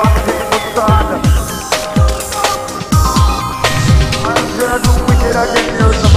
I'm gonna get you.